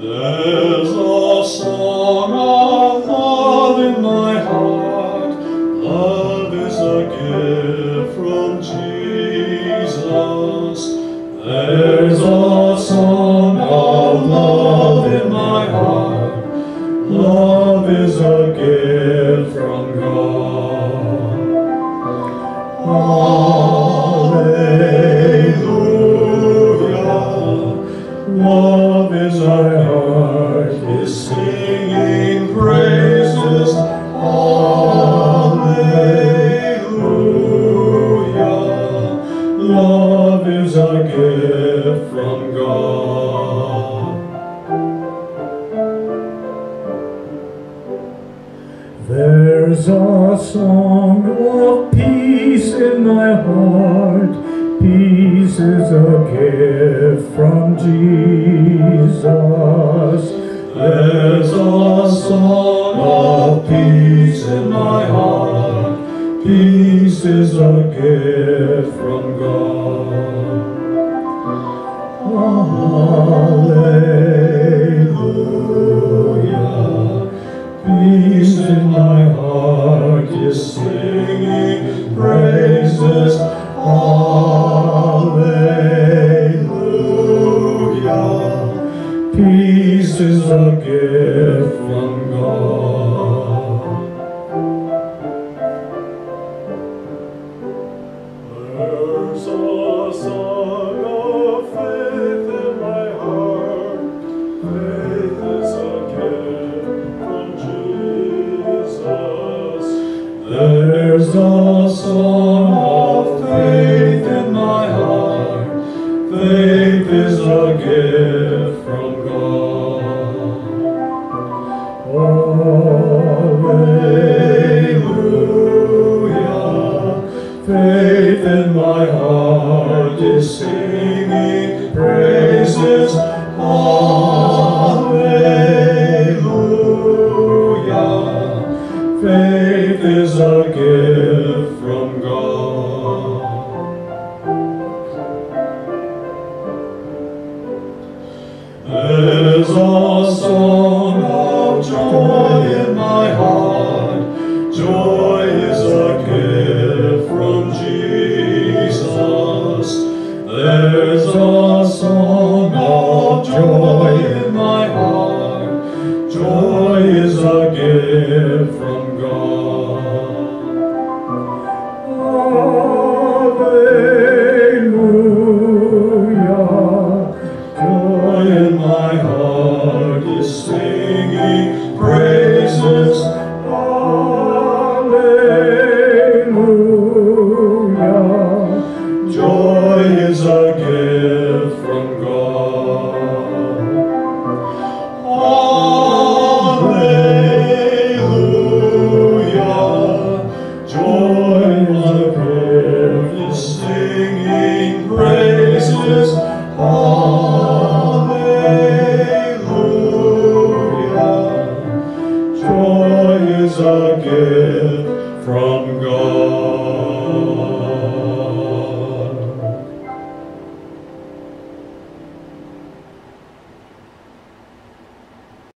There's a song of love in my heart. Love is a gift from Jesus. There's a song of love in my heart. Love is a Love is our heart, is singing praises. Hallelujah. Love is a gift from God. There's a song of peace in my heart. Peace is a gift Jesus. There's a song of peace in my heart. Peace is a gift from God. Hallelujah. Peace in my heart Peace is a gift from God. There's a song of faith in my heart. Faith is a gift from Jesus. There's a song of faith in my heart. Faith is a gift from God. Faith is a gift from God. There's